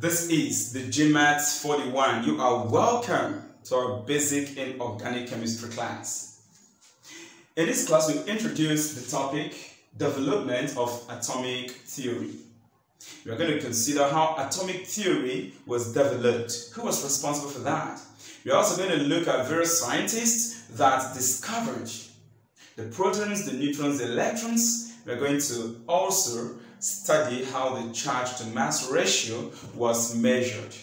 This is the GMAT 41. You are welcome to our basic inorganic chemistry class. In this class, we introduce the topic development of atomic theory. We are going to consider how atomic theory was developed. Who was responsible for that? We are also going to look at various scientists that discovered the protons, the neutrons, the electrons. We are going to also study how the charge to mass ratio was measured.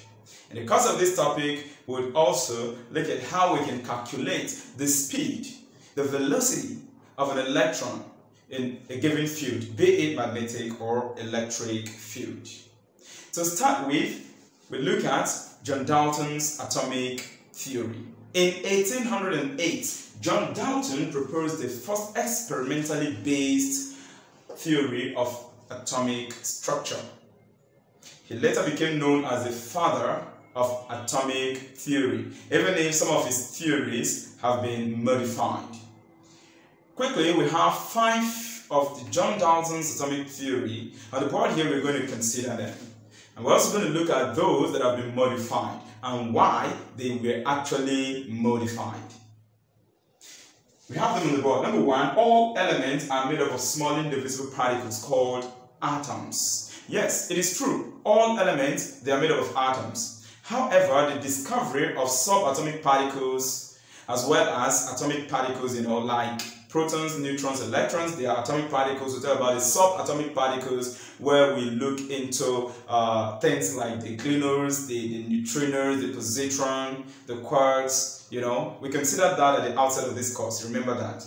In the course of this topic, we'll also look at how we can calculate the speed, the velocity of an electron in a given field, be it magnetic or electric field. To start with, we look at John Dalton's atomic theory. In 1808, John Dalton proposed the first experimentally based theory of atomic structure. He later became known as the father of atomic theory, even if some of his theories have been modified. Quickly, we have five of the John Dalton's atomic theory. On the board here, we're going to consider them. And we're also going to look at those that have been modified and why they were actually modified. We have them on the board. Number one, all elements are made up of small indivisible particles called atoms. Yes, it is true. All elements, they are made up of atoms. However, the discovery of subatomic particles as well as atomic particles, you know, like protons, neutrons, electrons, they are atomic particles. We talk about the subatomic particles where we look into uh, things like the gluons, the, the neutrinos, the positron, the quarks, you know. We consider that at the outset of this course, remember that.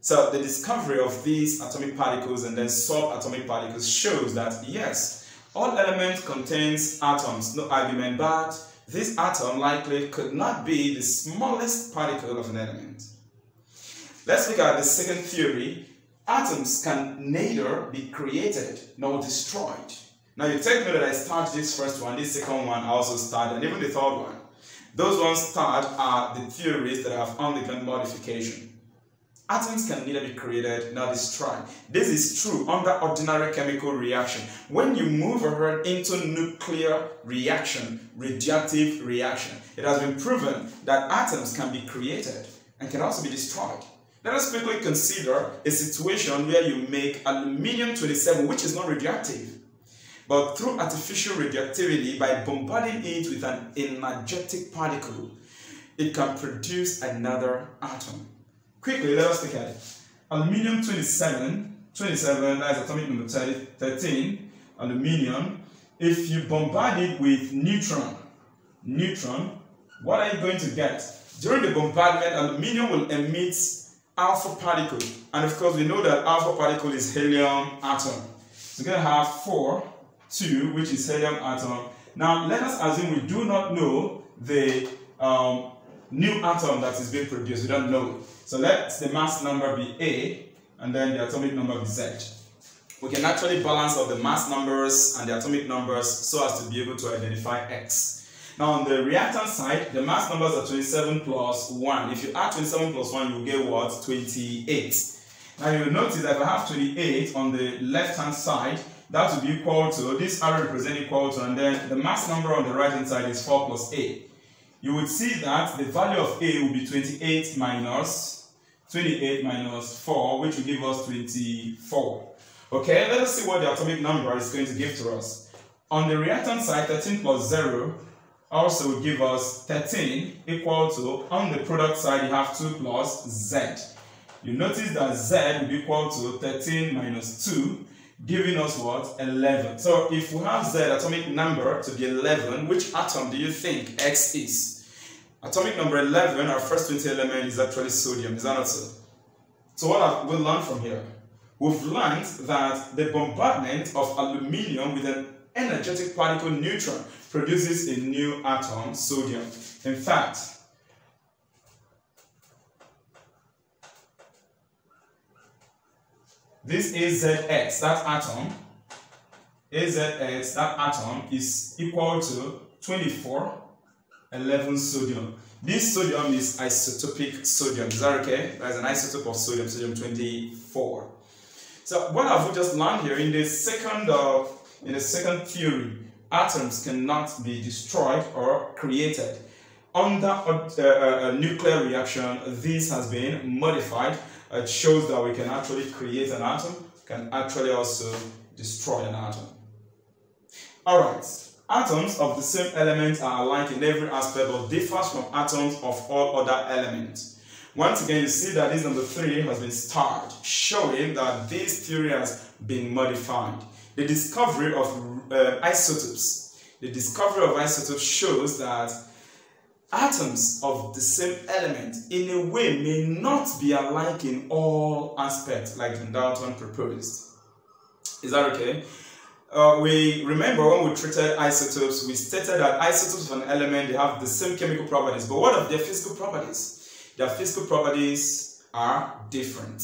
So the discovery of these atomic particles and then subatomic particles shows that yes, all elements contains atoms, no argument, but this atom likely could not be the smallest particle of an element. Let's look at the second theory. Atoms can neither be created nor destroyed. Now you take note that I start this first one, this second one I also start, and even the third one. Those ones start are the theories that have undergone modification. Atoms can neither be created nor destroyed. This is true under ordinary chemical reaction. When you move ahead into nuclear reaction, radioactive reaction, it has been proven that atoms can be created and can also be destroyed. Let us quickly consider a situation where you make aluminium 27, which is not radioactive. But through artificial radioactivity, by bombarding it with an energetic particle, it can produce another atom. Quickly, let us look at it. Aluminium 27, 27, that is atomic number 30, 13, aluminium. If you bombard it with neutron, neutron, what are you going to get? During the bombardment, aluminium will emit alpha particle. And of course, we know that alpha particle is helium atom. So we're going to have 4, 2, which is helium atom. Now, let us assume we do not know the um, new atom that is being produced. We don't know it. So let the mass number be A and then the atomic number be Z. We can actually balance out the mass numbers and the atomic numbers so as to be able to identify X. Now on the reactant side, the mass numbers are 27 plus 1. If you add 27 plus 1, you get what? 28. Now you'll notice that if I have 28 on the left hand side, that will be equal to, this arrow represents equal to, and then the mass number on the right hand side is 4 plus A. You would see that the value of A will be 28 minus 28 minus 4, which will give us 24. Okay, let us see what the atomic number is going to give to us. On the reactant side, 13 plus 0 also will give us 13 equal to, on the product side, you have 2 plus Z. You notice that Z will be equal to 13 minus 2, giving us what? 11. So if we have Z atomic number to be 11, which atom do you think X is? Atomic number 11, our first 20 element is actually sodium, is that not so? So what have we learned from here? We've learned that the bombardment of aluminium with an energetic particle neutron produces a new atom, sodium. In fact, this AZX, that atom, AZX, that atom is equal to 24 11 sodium. This sodium is isotopic sodium. Is that okay? That is an isotope of sodium, sodium 24. So what have we just learned here in the second uh, in the second theory? atoms cannot be destroyed or created. Under a, a, a nuclear reaction, this has been modified. It shows that we can actually create an atom, can actually also destroy an atom. Alright, atoms of the same element are alike in every aspect but differs from atoms of all other elements. Once again, you see that this number 3 has been starred, showing that this theory has been modified. The discovery of uh, isotopes. The discovery of isotopes shows that atoms of the same element in a way may not be alike in all aspects like Dalton proposed. Is that okay? Uh, we remember when we treated isotopes, we stated that isotopes of an element, they have the same chemical properties, but what of their physical properties? Their physical properties are different.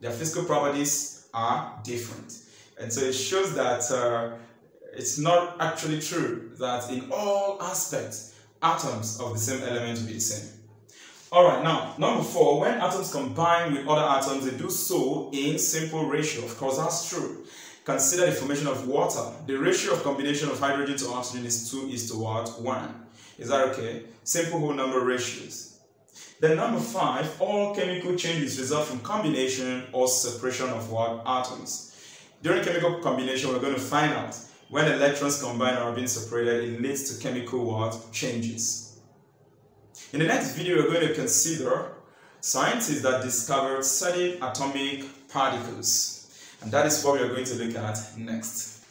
Their physical properties are different. And so it shows that uh, it's not actually true that in all aspects, atoms of the same element will be the same. Alright, now, number four, when atoms combine with other atoms, they do so in simple ratio. Of course, that's true. Consider the formation of water. The ratio of combination of hydrogen to oxygen is 2 is to what? 1. Is that okay? Simple whole number ratios. Then number five, all chemical changes result from combination or separation of what? Atoms. During chemical combination, we're going to find out when electrons combine or are being separated, it leads to chemical what? Changes. In the next video, we're going to consider scientists that discovered certain atomic particles. And that is what we are going to look at next.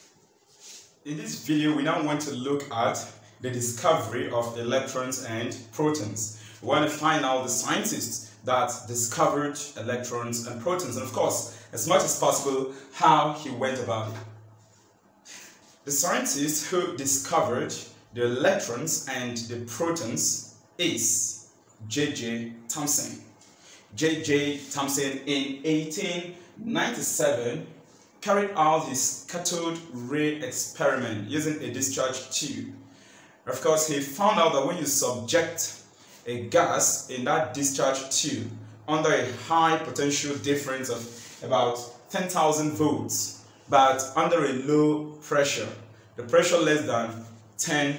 In this video, we now want to look at the discovery of electrons and protons. We want to find out the scientists that discovered electrons and protons, and of course, as much as possible, how he went about it. The scientist who discovered the electrons and the protons is J.J. Thomson. J.J. Thomson in 1897 carried out his cathode ray experiment using a discharge tube. Of course, he found out that when you subject a gas in that discharge tube under a high potential difference of about 10,000 volts, but under a low pressure, the pressure less than 10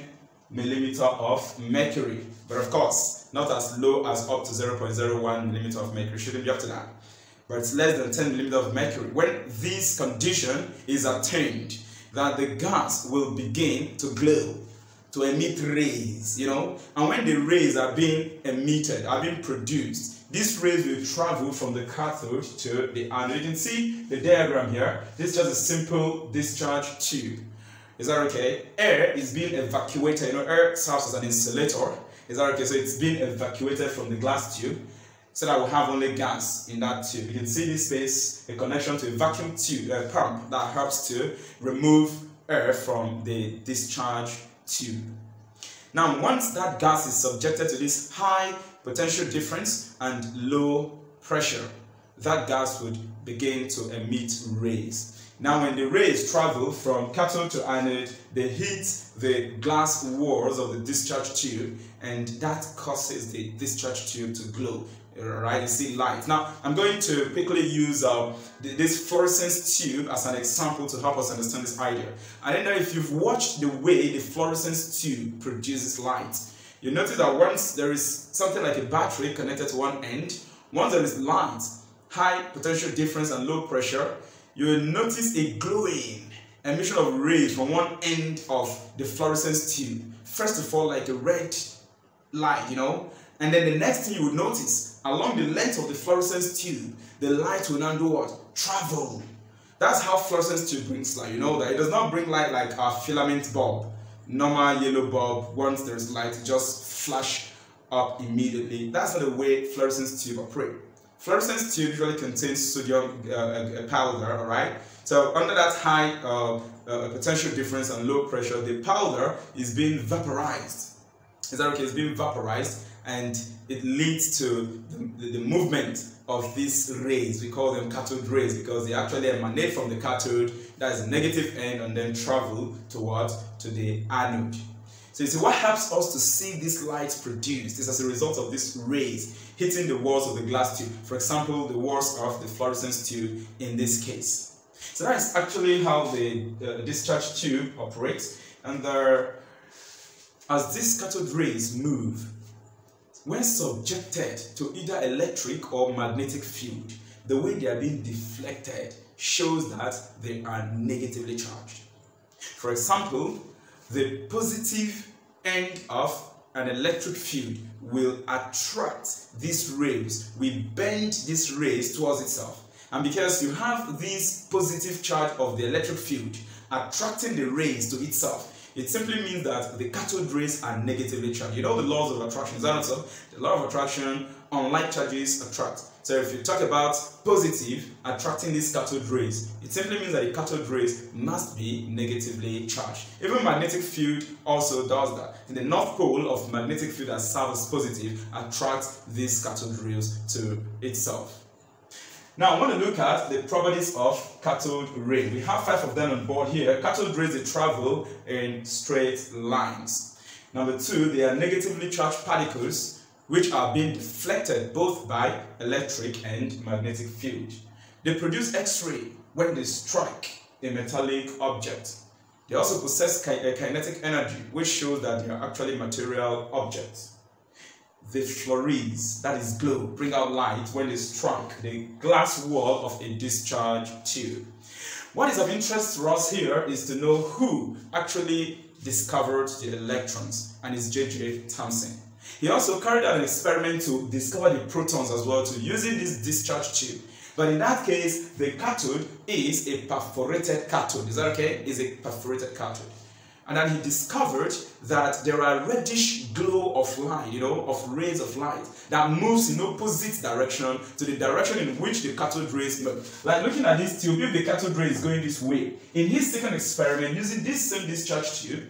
millimeter of mercury, but of course, not as low as up to 0.01 millimeter of mercury, shouldn't be up to that, but it's less than 10 millimeter of mercury. When this condition is attained, that the gas will begin to glow to emit rays, you know. And when the rays are being emitted, are being produced, these rays will travel from the cathode to the anode. You can see the diagram here. This is just a simple discharge tube. Is that okay? Air is being evacuated. You know, air serves as an insulator. Is that okay? So it's being evacuated from the glass tube so that we have only gas in that tube. You can see this space, a connection to a vacuum tube, a pump that helps to remove air from the discharge tube. Now, once that gas is subjected to this high potential difference and low pressure, that gas would begin to emit rays. Now, when the rays travel from cathode to anode, they hit the glass walls of the discharge tube, and that causes the discharge tube to glow right? You see light. Now, I'm going to quickly use uh, this fluorescence tube as an example to help us understand this idea. I don't know if you've watched the way the fluorescence tube produces light. You notice that once there is something like a battery connected to one end, once there is light, high potential difference and low pressure, you will notice a glowing emission of rays from one end of the fluorescence tube. First of all, like a red light, you know, and then the next thing you would notice, along the length of the fluorescence tube, the light will now do what? Travel. That's how fluorescence tube brings light. You know that it does not bring light like a filament bulb. Normal yellow bulb, once there's light, just flash up immediately. That's not the way fluorescence tube operate. Fluorescence tube usually contains sodium uh, powder, all right? So under that high uh, uh, potential difference and low pressure, the powder is being vaporized. Is that okay? It's being vaporized and it leads to the, the, movement of these rays. We call them cathode rays because they actually emanate from the cathode, that is the negative end, and then travel towards To the anode. So you see, what helps us to see these lights produced is as a result of these rays hitting the walls of the glass tube. For example, the walls of the fluorescence tube in this case. So that is actually how the uh, discharge tube operates. And there, as these cathode rays move, when subjected to either electric or magnetic field, the way they are being deflected shows that they are negatively charged. For example, the positive end of an electric field will attract these rays, will bend these rays towards itself. And because you have this positive charge of the electric field attracting the rays to itself, it simply means that the cathode rays are negatively charged. You know the laws of attraction, is that not so? The law of attraction, unlike charges attract. So if you talk about positive attracting these cathode rays, it simply means that the cathode rays must be negatively charged. Even magnetic field also does that. In the north pole of magnetic field that serves positive attracts these cathode rays to itself. Now, I want to look at the properties of cathode ray. We have five of them on board here. Cathode rays, they travel in straight lines. Number two, they are negatively charged particles which are being deflected both by electric and magnetic field. They produce X-ray when they strike a metallic object. They also possess eh, kinetic energy, which shows that they are actually material objects the fluoresce, that is glow, bring out light when they strike the glass wall of a discharge tube. What is of interest to us here is to know who actually discovered the electrons, and it's J.J. Thomson. He also carried out an experiment to discover the protons as well, to using this discharge tube. But in that case, the cathode is a perforated cathode. Is that okay? Is a perforated cathode. And then he discovered that there are reddish glow of light, you know, of rays of light that moves in opposite direction to the direction in which the cathode rays move. Like looking at this tube, if the cathode ray is going this way, in his second experiment, using this same discharge tube,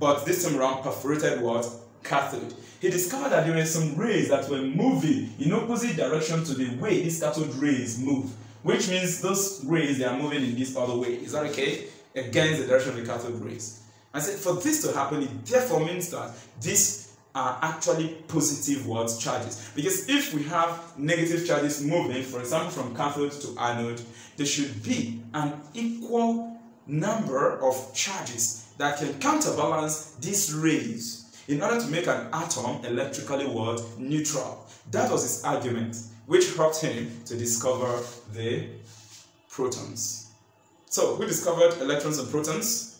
but this time around perforated what? Cathode. He discovered that there were some rays that were moving in opposite direction to the way these cathode rays move, which means those rays, they are moving in this other way. Is that okay? Against the direction of the cathode rays. I said, for this to happen, it therefore means that these are actually positive words charges. Because if we have negative charges moving, for example, from cathode to anode, there should be an equal number of charges that can counterbalance these rays in order to make an atom electrically what neutral. That was his argument, which helped him to discover the protons. So, who discovered electrons and protons?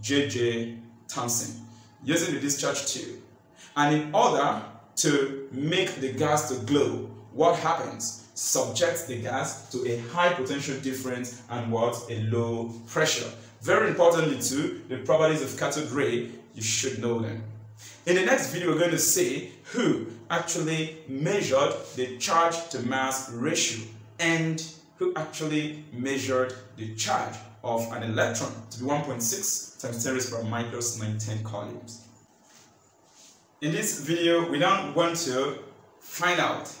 J.J. Thomson using the discharge tube. And in order to make the gas to glow, what happens? Subject the gas to a high potential difference and what? A low pressure. Very importantly too, the properties of cathode ray, you should know them. In the next video, we're going to see who actually measured the charge to mass ratio and who actually measured the charge of an electron to be 1.6 times 10 raised to minus 19 coulombs. In this video, we now want to find out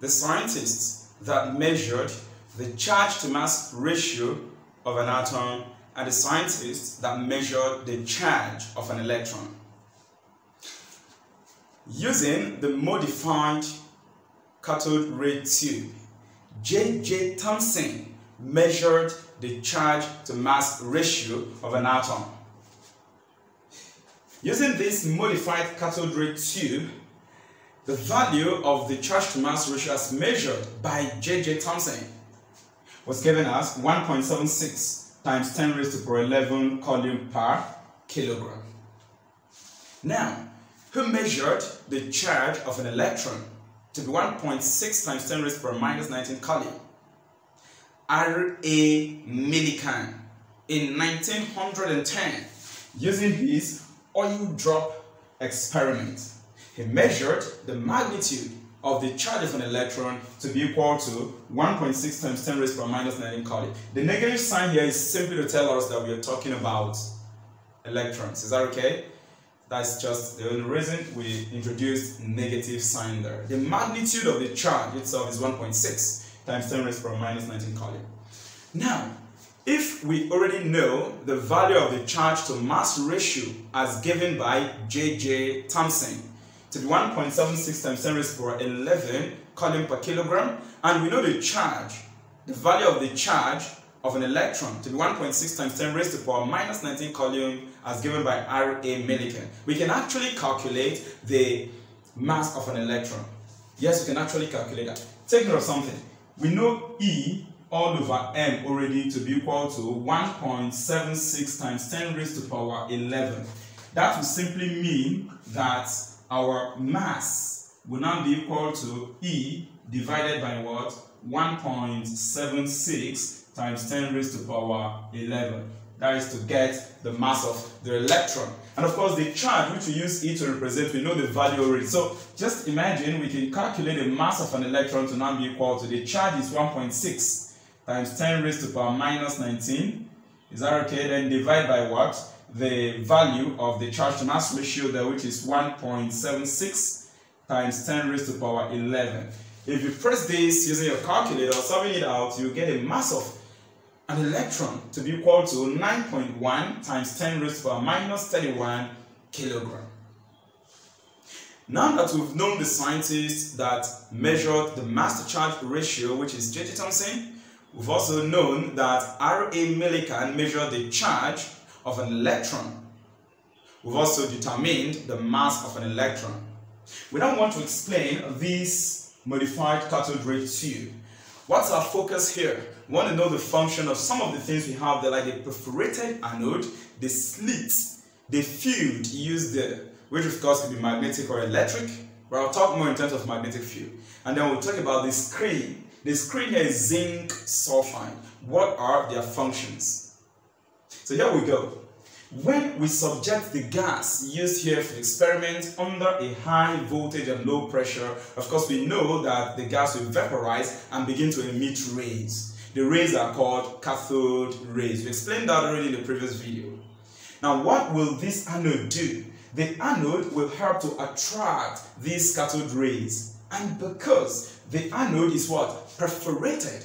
the scientists that measured the charge to mass ratio of an atom and the scientists that measured the charge of an electron. Using the modified cathode ray tube, J.J. Thomson measured the charge to mass ratio of an atom. Using this modified cathode ray tube, the value of the charge to mass ratio as measured by J.J. Thomson was given as 1.76 times 10 raised to the power 11 coulomb per kilogram. Now, who measured the charge of an electron to be 1.6 times 10 raised to the power minus 19 coulomb? R.A. Millikan in 1910 using his oil drop experiment. He measured the magnitude of the charge of an electron to be equal to 1.6 times 10 raised to minus 19 coulomb. The negative sign here is simply to tell us that we are talking about electrons. Is that okay? That's just the only reason we introduced negative sign there. The magnitude of the charge itself is 1.6 times 10 raised to minus 19 coulomb. Now, if we already know the value of the charge to mass ratio as given by J.J. Thomson to be 1.76 times 10 raised to power 11 coulomb per kilogram, and we know the charge, the value of the charge of an electron to be 1.6 times 10 raised to the power minus 19 coulomb as given by R.A. Millikan. We can actually calculate the mass of an electron. Yes, we can actually calculate that. Take note of something. We know E all over m already to be equal to 1.76 times 10 raised to power 11. That will simply mean that our mass will now be equal to E divided by what? 1.76 times 10 raised to power 11. That is to get the mass of the electron. And of course, the charge which we use E to represent, we know the value already. So just imagine we can calculate the mass of an electron to now be equal to the charge is 1.6 times 10 raised to the power minus 19. Is that okay? Then divide by what? The value of the charge to mass ratio there, which is 1.76 times 10 raised to the power 11. If you press this using your calculator, solving it out, you get a mass of an electron to be equal to 9.1 times 10 raised to the power minus 31 kilogram. Now that we've known the scientists that measured the mass to charge ratio, which is J.J. Thomson, we've also known that R.A. Millikan measured the charge of an electron. We've also determined the mass of an electron. We now want to explain this modified cathode ray tube. What's our focus here? We want to know the function of some of the things we have there, like the perforated anode, the slit, the field used there, which of course could be magnetic or electric, but I'll talk more in terms of magnetic field. And then we'll talk about the screen. The screen here is zinc sulfide. What are their functions? So here we go. When we subject the gas used here for experiment under a high voltage and low pressure, of course we know that the gas will vaporize and begin to emit rays. The rays are called cathode rays. We explained that already in the previous video. Now what will this anode do? The anode will help to attract these cathode rays. And because the anode is what? Perforated,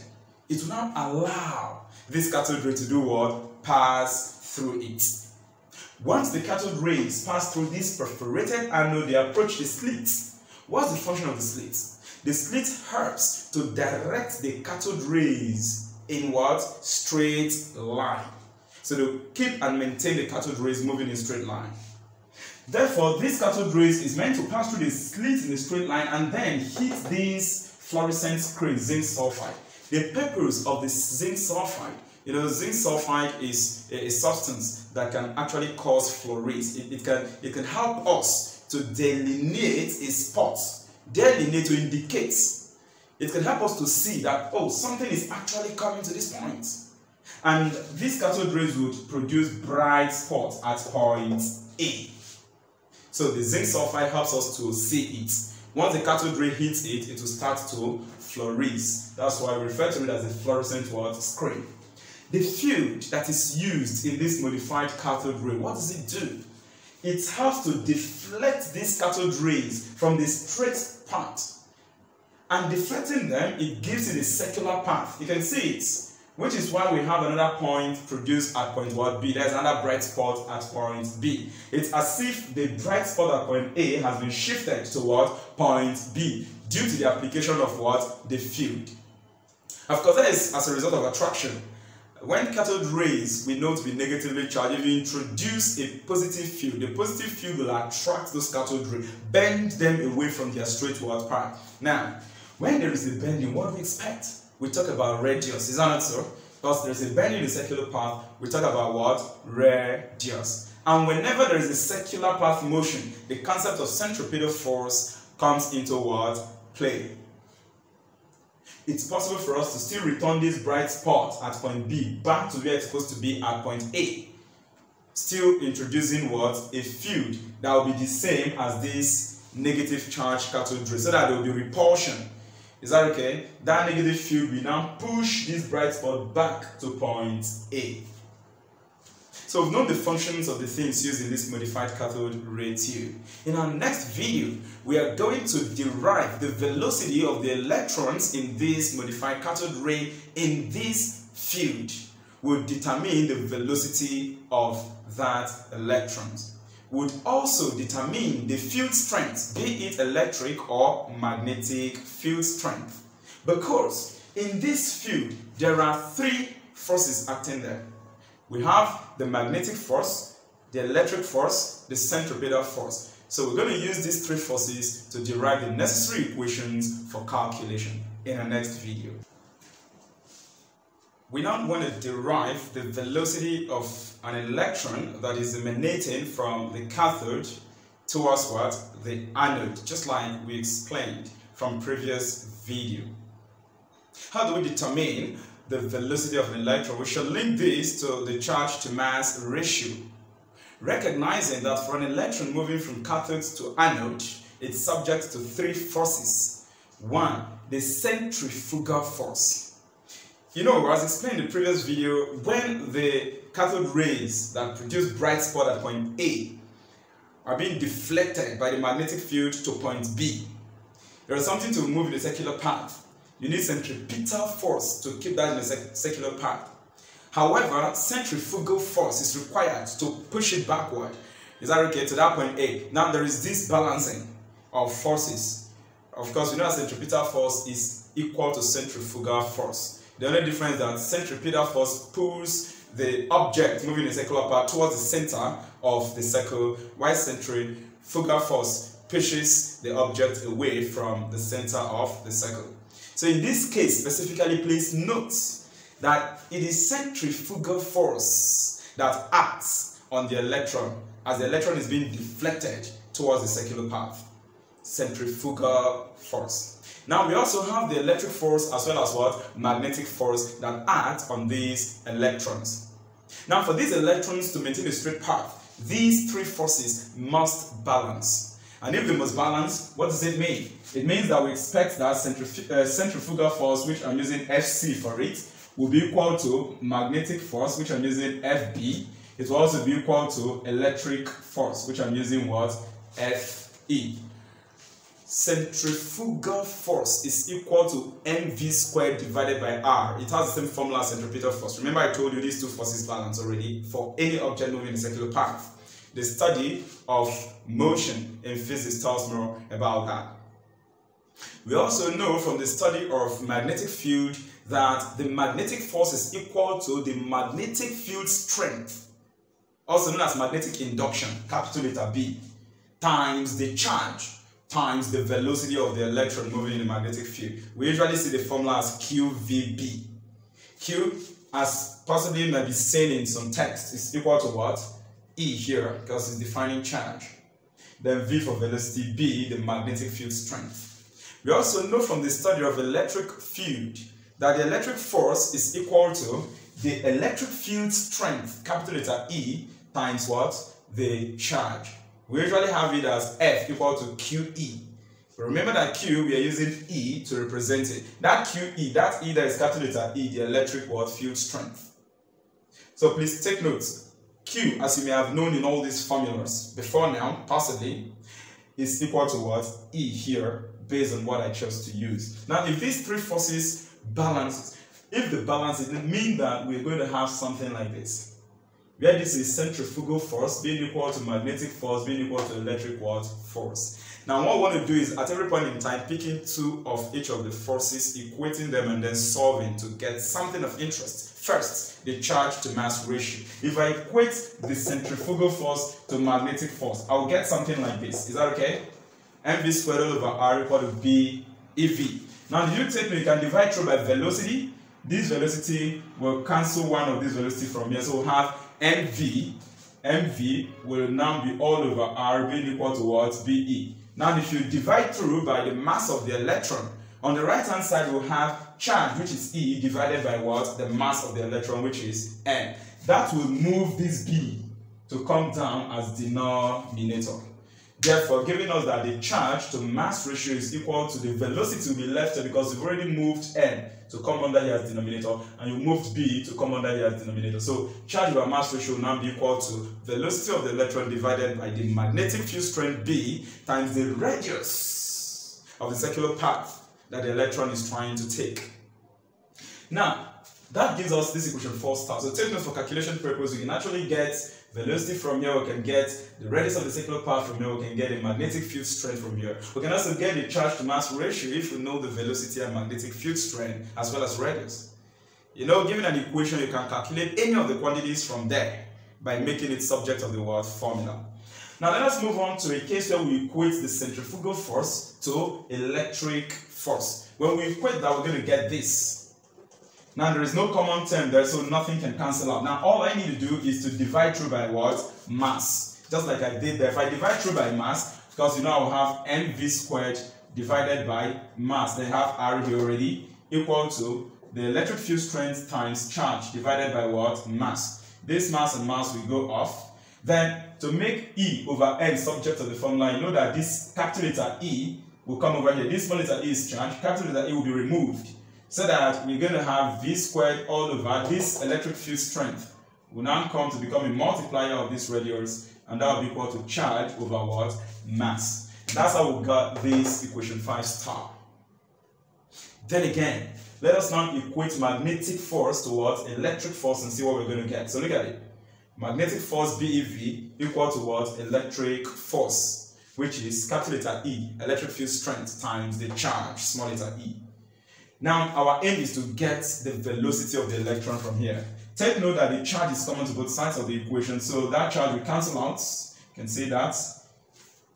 it will not allow this cathode ray to do what? Pass through it. Once the cathode rays pass through this perforated anode, they approach the slit. What's the function of the slit? The slit helps to direct the cathode rays in what? Straight line. So to keep and maintain the cathode rays moving in straight line. Therefore, this cathode rays is meant to pass through the slit in a straight line and then hit this fluorescent screen, zinc sulfide. The purpose of the zinc sulfide you know, zinc sulfide is a, substance that can actually cause fluorates. It, it, can, it can help us to delineate a spot, delineate to indicate. It can help us to see that, oh, something is actually coming to this point. And these cathode rays would produce bright spots at point A. So the zinc sulfide helps us to see it. Once the cathode ray hits it, it will start to fluoresce. That's why we refer to it as a fluorescent what? screen. The field that is used in this modified cathode ray, what does it do? It helps to deflect these cathode rays from the straight path. And deflecting them, it gives it a circular path. You can see it, which is why we have another point produced at point what B. There's another bright spot at point B. It's as if the bright spot at point A has been shifted to what? Point B, due to the application of what? The field. Of course, that is as a result of attraction. When cathode rays we know to be negatively charged, if you introduce a positive field, the positive field will attract those cathode rays, bend them away from their straightforward path. Now, when there is a bending, what do we expect? We talk about radius, is that not so? Because there is a bending in the circular path, we talk about what? Radius. And whenever there is a circular path motion, the concept of centripetal force comes into what? Play it's possible for us to still return this bright spot at point B back to where it's supposed to be at point A. Still introducing what? A field that will be the same as this negative charge cathode ray so that there will be repulsion. Is that okay? That negative field will now push this bright spot back to point A. So we've known the functions of the things used in this modified cathode ray tube. In our next video, we are going to derive the velocity of the electrons in this modified cathode ray in this field. We'll determine the velocity of that electrons. Would also determine the field strength, be it electric or magnetic field strength. Because in this field, there are three forces acting there. We have the magnetic force, the electric force, the centripetal force. So we're going to use these three forces to derive the necessary equations for calculation in our next video. We now want to derive the velocity of an electron that is emanating from the cathode towards what? The anode, just like we explained from previous video. How do we determine the velocity of an electron? We shall link this to the charge to mass ratio. Recognizing that for an electron moving from cathode to anode, it's subject to three forces. One, the centrifugal force. You know, as explained in the previous video, when the cathode rays that produce bright spot at point A are being deflected by the magnetic field to point B, there is something to move in a circular path. You need centripetal force to keep that in a circular path. However, centrifugal force is required to push it backward. Is that okay? To that point A. Now there is this balancing of forces. Of course, we know that centripetal force is equal to centrifugal force. The only difference is that centripetal force pulls the object moving in a circular path towards the center of the circle, while centrifugal force pushes the object away from the center of the circle. So in this case, specifically, please note that it is centrifugal force that acts on the electron as the electron is being deflected towards the circular path. Centrifugal force. Now we also have the electric force as well as what? Magnetic force that act on these electrons. Now for these electrons to maintain a straight path, these three forces must balance. And if they must balance, what does it mean? It means that we expect that uh, centrifugal force, which I'm using Fc for it, will be equal to magnetic force, which I'm using FB. It will also be equal to electric force, which I'm using what? Fe. Centrifugal force is equal to mv squared divided by r. It has the same formula as centripetal force. Remember I told you these two forces balance already for any object moving in a circular path. The study of motion in physics tells more about that. We also know from the study of magnetic field that the magnetic force is equal to the magnetic field strength, also known as magnetic induction, capital letter B, times the charge times the velocity of the electron moving in the magnetic field. We usually see the formula as QVB. Q, as possibly may be seen in some text, is equal to what? E here, because it's defining charge. Then V for velocity, B, the magnetic field strength. We also know from the study of electric field that the electric force is equal to the electric field strength, capital letter E, times what? The charge. We usually have it as F equal to QE. But remember that Q, we are using E to represent it. That QE, that E that is capital letter E, the electric? Field strength. So please take note. Q, as you may have known in all these formulas before now, possibly, is equal to what? E here, based on what I chose to use. Now, if these three forces balance, if the balance, it means that we're going to have something like this where this is centrifugal force being equal to magnetic force being equal to electric force. Now what we want to do is at every point in time picking two of each of the forces, equating them and then solving to get something of interest. First, the charge to mass ratio. If I equate the centrifugal force to magnetic force, I'll get something like this. Is that okay? mv squared over r equal to b ev. Now you take me, you can divide through by velocity. This velocity will cancel one of this velocity from here. So we'll have mv, mv will now be all over r being equal to what? be. Now if you divide through by the mass of the electron, on the right hand side we'll have charge which is E divided by what? The mass of the electron which is n. That will move this b to come down as denominator. Therefore, giving us that the charge to mass ratio is equal to the velocity be left here because we've already moved n to come under here as denominator and you moved b to come under here as denominator. So charge over mass ratio will now be equal to velocity of the electron divided by the magnetic field strength b times the radius of the circular path that the electron is trying to take. Now, that gives us this equation 4 star. So take note for calculation purpose, we can actually get velocity from here, we can get the radius of the circular path from here, we can get the magnetic field strength from here. We can also get the charge to mass ratio if we know the velocity and magnetic field strength as well as radius. You know, given an equation, you can calculate any of the quantities from there by making it subject of the word formula. Now let us move on to a case where we equate the centrifugal force to electric force. When we equate that, we're going to get this. Now there is no common term there, so nothing can cancel out. Now all I need to do is to divide through by what? Mass. Just like I did there. If I divide through by mass, because you know I will have mv squared divided by mass. They have r here already equal to the electric field strength times charge divided by what? Mass. This mass and mass will go off. Then to make E over N subject to the formula, you know that this capital letter E will come over here. This small letter E is charged, capital letter E will be removed. So that we're going to have V squared all over this electric field strength will now come to become a multiplier of this radius and that will be equal to charge over what? Mass. That's how we got this equation 5 star. Then again, let us now equate magnetic force towards electric force and see what we're going to get. So look at it. Magnetic force BEV equal to what? Electric force, which is capital letter E, electric field strength times the charge, small letter e. Now, our aim is to get the velocity of the electron from here. Take note that the charge is common to both sides of the equation, so that charge will cancel out. You can see that.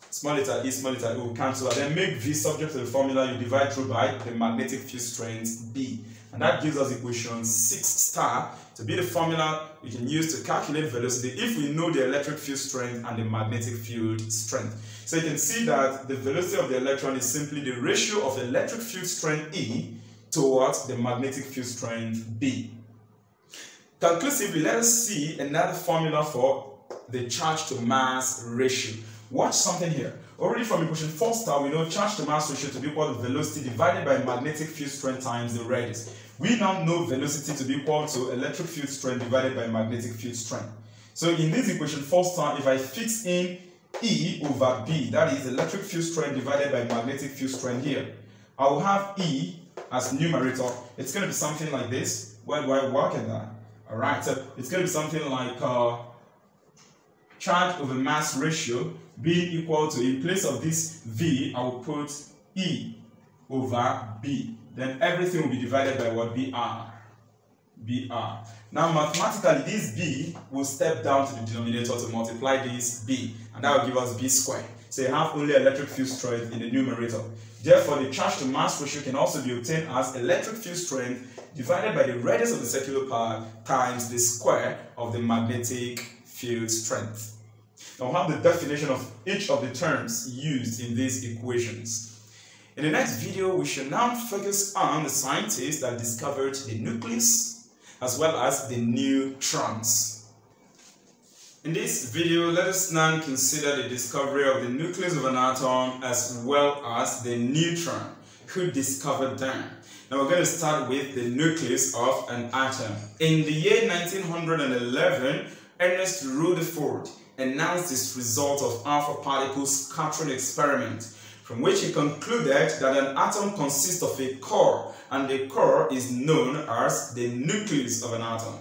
Small letter e, small letter e will cancel out. Then make V subject to the formula you divide through by the magnetic field strength B. And that gives us equation 6 star to be the formula we can use to calculate velocity if we know the electric field strength and the magnetic field strength. So you can see that the velocity of the electron is simply the ratio of electric field strength E towards the magnetic field strength B. Conclusively, let us see another formula for the charge to mass ratio. Watch something here. Already from equation 4 star, we know charge to mass ratio to be equal to velocity divided by magnetic field strength times the radius. We now know velocity to be equal to electric field strength divided by magnetic field strength. So in this equation 4 star, if I fix in E over B, that is electric field strength divided by magnetic field strength here, I will have E as numerator. It's going to be something like this. Where do I work in that? Alright, so it's going to be something like uh, charge over mass ratio being equal to, in place of this V, I will put E over B. Then everything will be divided by what? BR. BR. Now mathematically, this B will step down to the denominator to multiply this B. And that will give us B squared. So you have only electric field strength in the numerator. Therefore, the charge to mass ratio can also be obtained as electric field strength divided by the radius of the circular part times the square of the magnetic field strength. Now, have the definition of each of the terms used in these equations. In the next video, we shall now focus on the scientists that discovered the nucleus as well as the neutrons. In this video, let us now consider the discovery of the nucleus of an atom as well as the neutron. Who discovered them? Now we're going to start with the nucleus of an atom. In the year 1911, Ernest Rutherford announced his result of alpha particle scattering experiment, from which he concluded that an atom consists of a core, and the core is known as the nucleus of an atom.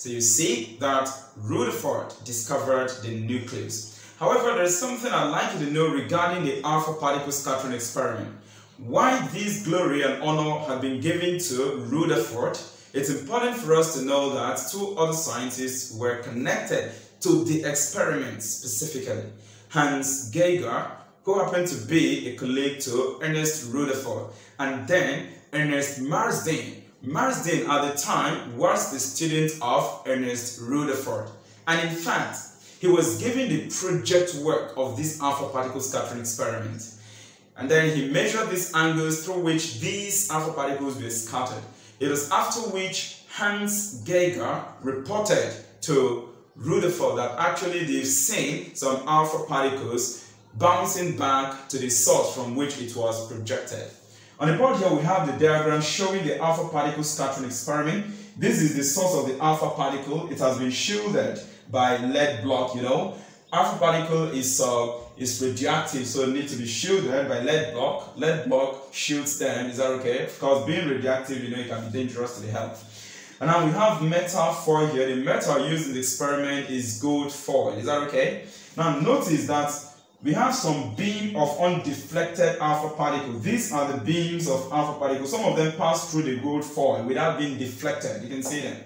So you see that Rutherford discovered the nucleus. However, there is something I'd like you to know regarding the alpha particle scattering experiment. Why this glory and honor have been given to Rutherford, it's important for us to know that two other scientists were connected to the experiment specifically. Hans Geiger, who happened to be a colleague to Ernest Rutherford, and then Ernest Marsden. Marsden at the time was the student of Ernest Rutherford. And in fact, he was given the project work of this alpha particle scattering experiment. And then he measured these angles through which these alpha particles were scattered. It was after which Hans Geiger reported to Rutherford that actually they've seen some alpha particles bouncing back to the source from which it was projected. On the board here we have the diagram showing the alpha particle scattering experiment. This is the source of the alpha particle. It has been shielded by lead block, you know. Alpha particle is uh, is radioactive, so it needs to be shielded by lead block. Lead block shields them. Is that okay? Because being radioactive, you know, it can be dangerous to the health. And now we have metal foil here. The metal used in the experiment is gold foil. Is that okay? Now notice that we have some beam of undeflected alpha particles. These are the beams of alpha particles. Some of them pass through the gold foil without being deflected. You can see them.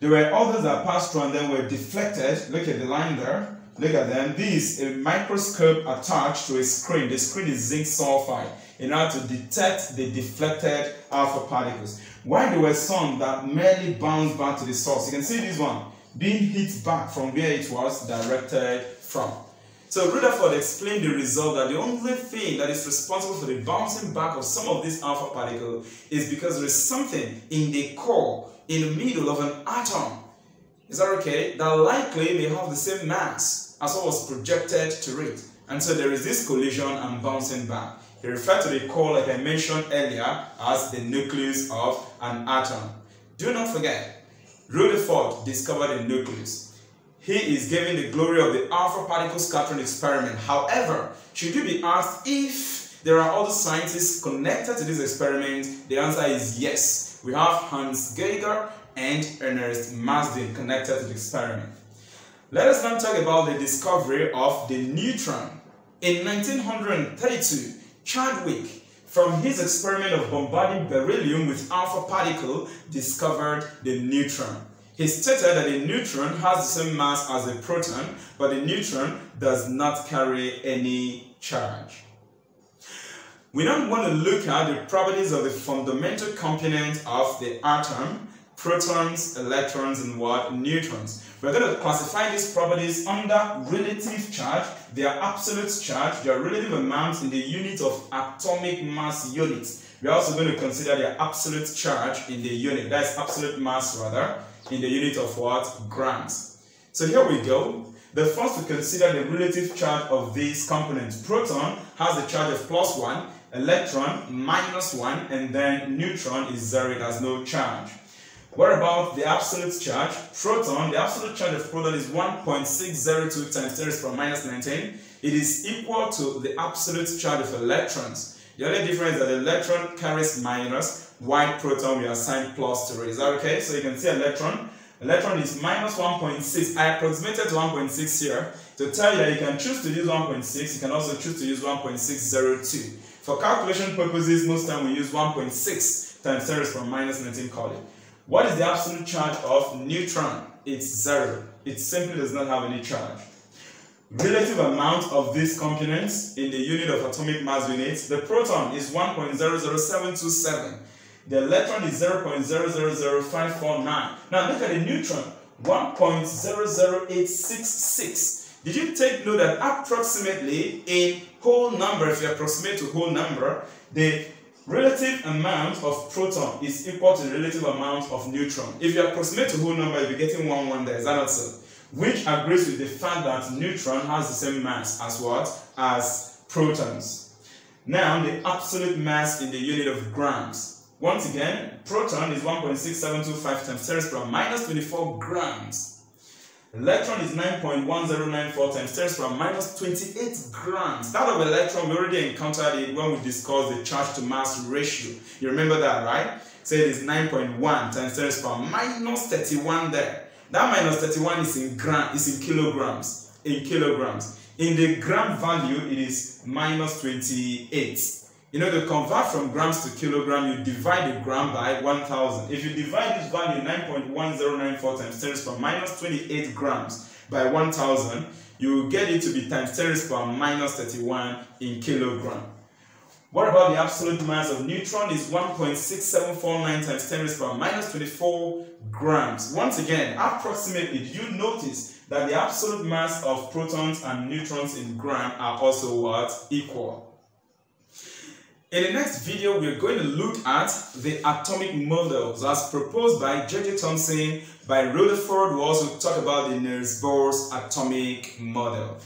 There were others that passed through and then were deflected. Look at the line there. Look at them. This is a microscope attached to a screen. The screen is zinc sulfide in order to detect the deflected alpha particles. While there were some that merely bounced back to the source. You can see this one being hit back from where it was directed from. So Rutherford explained the result that the only thing that is responsible for the bouncing back of some of these alpha particles is because there is something in the core, in the middle of an atom. Is that okay? That likely may have the same mass as what was projected to it. And so there is this collision and bouncing back. He referred to the core, like I mentioned earlier, as the nucleus of an atom. Do not forget, Rutherford discovered the nucleus he is giving the glory of the alpha particle scattering experiment. However, should you be asked if there are other scientists connected to this experiment, the answer is yes. We have Hans Geiger and Ernest Marsden connected to the experiment. Let us now talk about the discovery of the neutron. In 1932, Chadwick, from his experiment of bombarding beryllium with alpha particle, discovered the neutron. He stated that a neutron has the same mass as a proton, but a neutron does not carry any charge. We now want to look at the properties of the fundamental component of the atom, protons, electrons, and what? Neutrons. We're going to classify these properties under relative charge, their absolute charge, their relative amounts in the unit of atomic mass units. We're also going to consider their absolute charge in the unit, that's absolute mass rather, in the unit of what? Grams. So here we go. The first we consider the relative charge of these components. Proton has a charge of plus 1, electron minus 1, and then neutron is 0, it has no charge. What about the absolute charge? Proton, the absolute charge of proton is 1.602 times 10 to the power minus 19. It is equal to the absolute charge of electrons. The only difference is that the electron carries minus, while proton we assign plus to that okay? So you can see electron. Electron is minus 1.6. I approximated to 1.6 here to tell you that you can choose to use 1.6. You can also choose to use 1.602. For calculation purposes, most time we use 1.6 times 10 to the minus 19 coulomb. What is the absolute charge of neutron? It's zero. It simply does not have any charge relative amount of these components in the unit of atomic mass units, the proton is 1.00727. The electron is 0.000549. Now look at the neutron, 1.00866. Did you take note that approximately a whole number, if you approximate to whole number, the relative amount of proton is equal to the relative amount of neutron. If you approximate to whole number, you'll be getting 1, 1 there. Is that not so? which agrees with the fact that neutron has the same mass as what? As protons. Now, the absolute mass in the unit of grams. Once again, proton is 1.6725 times 10 to the power minus 24 grams. Electron is 9.1094 times 10 to the power minus 28 grams. That of electron, we already encountered it when we discussed the charge to mass ratio. You remember that, right? So it is 9.1 times 10 to the power minus 31 there. That minus 31 is in gram, is in kilograms. In kilograms. In the gram value, it is minus 28. You know, to convert from grams to kilogram, you divide the gram by 1000. If you divide this value 9.1094 times 10 to the power minus 28 grams by 1000, you will get it to be times 10 to the power minus 31 in kilogram. What about the absolute mass of neutron is 1.6749 times 10 raised power minus 24 grams. Once again, approximately, you notice that the absolute mass of protons and neutrons in gram are also what? Equal. In the next video, we're going to look at the atomic models as proposed by J.J. Thomson, by Rutherford. We'll also talk about the Niels Bohr's atomic model.